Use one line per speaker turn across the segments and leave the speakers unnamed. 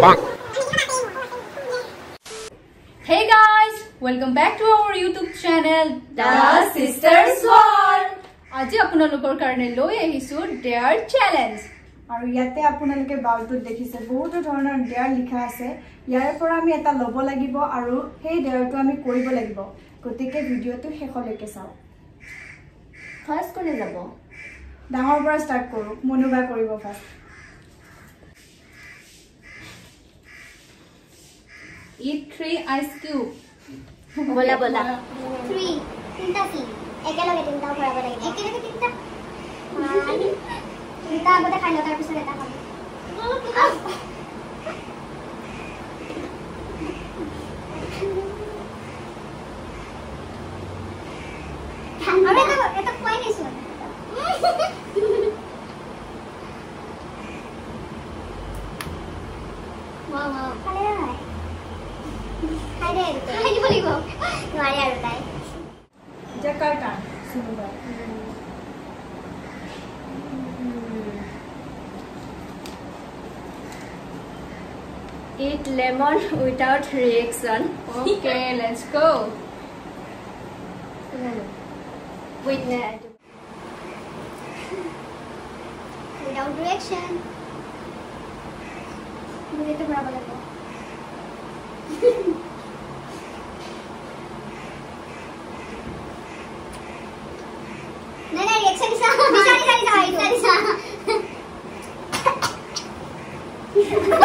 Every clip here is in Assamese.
Bonk. Guys, welcome back to our YouTube channel The Sisters World. আজি আপোনালোকৰ কাৰণে লৈ আহিছো ডেয়াৰ চেলেঞ্জ
আৰু ইয়াতে আপোনালোকে বাউলটোত দেখিছে বহুতো ধৰণৰ ডেয়াৰ লিখা আছে ইয়াৰে পৰা আমি এটা ল'ব লাগিব আৰু সেই ডেয়াৰটো আমি কৰিব লাগিব গতিকে ভিডিঅ'টো শেষলৈকে চাওঁ
ফাৰ্ষ্ট কোনে যাব
ডাঙৰ পৰা ষ্টাৰ্ট কৰোঁ মনোবা কৰিব first
it three ice cube
ব'লা ব'লা
থ্ৰী তিনিটা চিন একেলগে তিনিটাও ভৰাব লাগিব একেলগে তিনিটা তিনিটা আগতে খাই লওঁ তাৰপিছত এটা খাব আৰু এটা এটা খোৱাই নাইচোন
Eat
lemon without reaction. Okay,
let's go. Wait,
no.
Without reaction. Hindi ito bravo reaction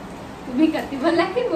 भी
करती
हूँ। लेकिन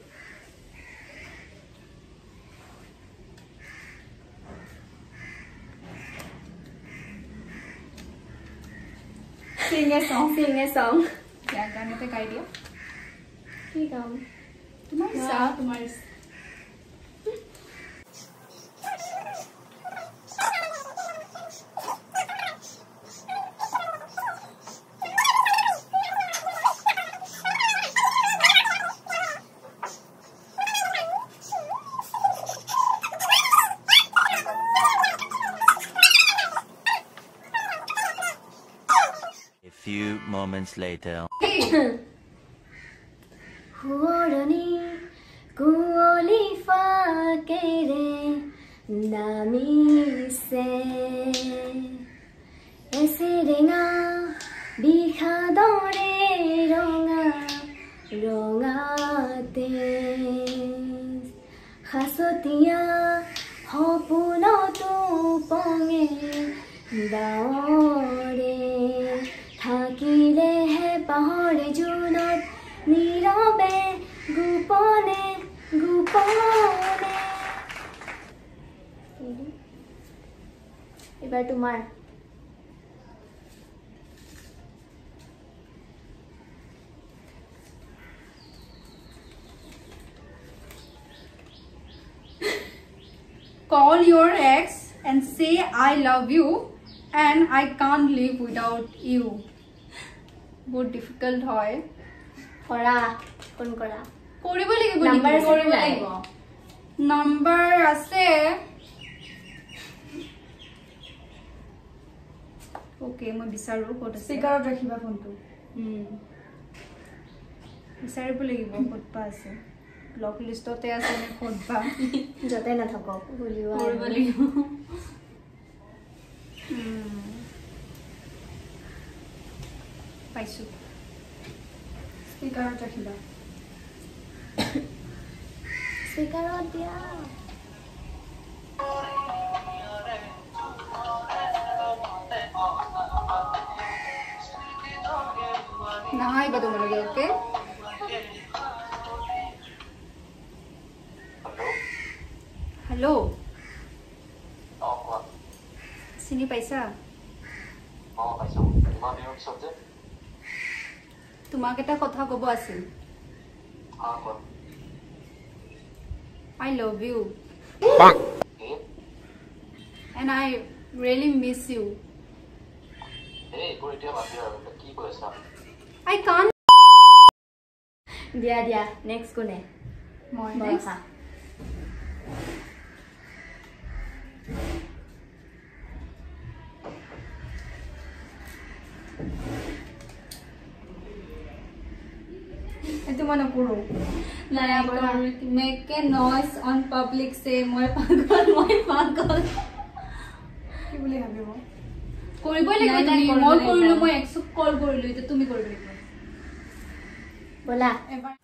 এইবাৰ মোৰ
চিং এ চং
চিং এ চং
ইয়াৰ কাৰণেতে গাই দিয়া
কি গাম
তোমাৰ ইচ্ছা
ৰঙা ৰঙাতে সাঁচতীয়া সপোনতো পঙে ডাৱৰে জোনত নীৰৱে গোপনে গোপনে এইবাৰ তোমাৰ
Call your ex and say I love you and I can't live without you. বহুত ডিফিকাল্ট হয়
কৰা ফোন কৰা।
কৰিব লাগিব?
আছে
কৰিব? লাগিব। নাম্বাৰ আছে। অ'কে মই বিচাৰো ক'ত আছে।
স্পীকাৰত ৰাখিবা ফোনটো।
বিচাৰিব লাগিব ক'ত বা আছে। ব্লক লিষ্টতে আছে নে ক'ত বা।
য'তে নাথাকক
스피커를
짝힌다.
스피커 어디야? 나 이거 Halo. 올려줄게. Hello. Sini Paisa. Oh, Paisa. Lima minutes saja. তোমাক এটা কথা ক'ব আছিল। I love you and I really miss you I কান
দিয়া দিয়া নেক্সট কোনে
মই
বৰষা
মই নকৰোঁ
মেক নইজ অন পাব্লিক চে মই পাগল মই পাগল।
কি বুলি ভাবিব?
কৰিবই লাগিব মই। কৰিলো মই একচুক কল কৰিলো এতিয়া তুমি কৰিব লাগিব।
ব'লা।
এবাৰ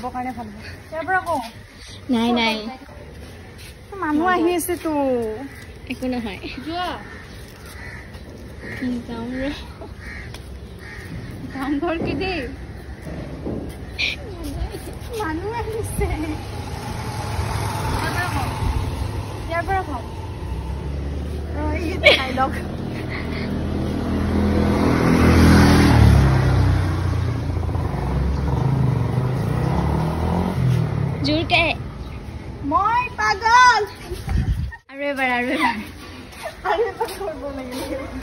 দৌৰিবৰ কাৰণে ভাল হ'ব ইয়াৰ পৰা কওঁ
নাই নাই।
মানুহ আহি আছেতো
একো নহয়।
যোৱা।
যাওঁ ৰে।
কাম ঘৰ কি দেই?
মানুহ আহিছে ইয়াৰ পৰা কওঁ। লওক
জোৰকে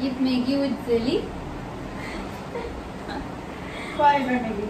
it may give it jelly.
Why maybe.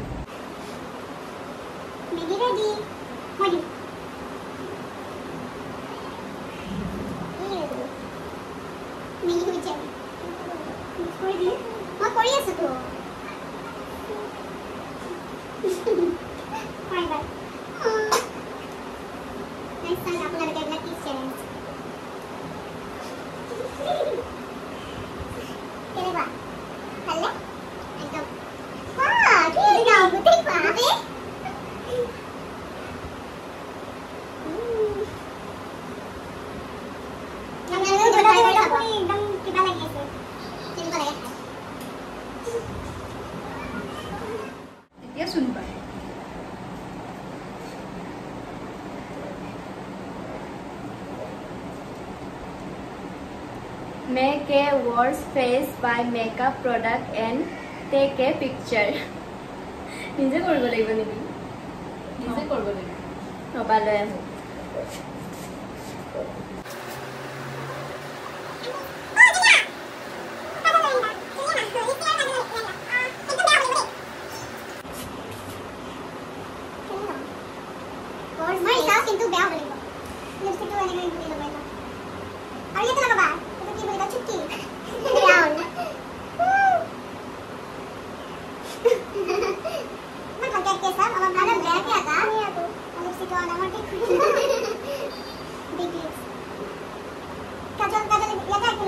A wash face by makeup product and take a picture. নিজে কৰিব লাগিব নেকি
নিজে কৰিব লাগিব
ৰবা লৈ আহোঁ
के साथ अब हमारा बैग क्या था? लिपस्टिक वाला मोटी। देखिए
काजल काजल
लगा के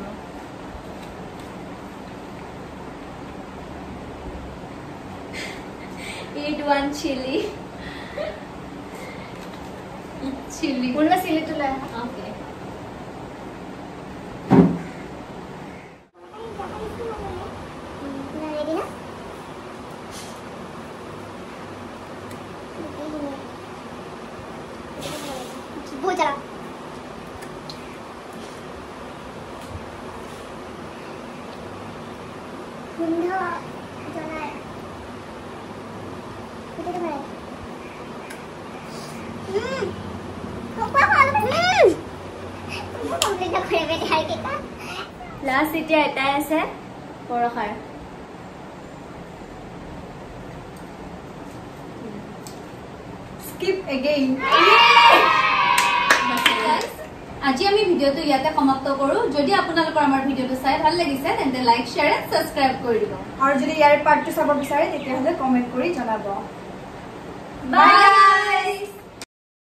chili.
chili. உள்ள சிலிட்டுல. Okay. பூஜரா
লাষ্ট এতিয়া এটাই আছে পৰখাৰ
স্কিপ এগেইন
আজি আমি ভিডিঅ'টো ইয়াতে সমাপ্ত কৰো। যদি আপোনালোকৰ আমাৰ ভিডিঅ'টো চাই ভাল লাগিছে তেন্তে লাইক শ্বেয়াৰ এণ্ড ছাবস্ক্ৰাইব কৰি দিব।
আৰু যদি ইয়াৰ পাৰ্টটো চাব বিচাৰে তেতিয়াহ'লে কমেণ্ট কৰি জনাব।
বাই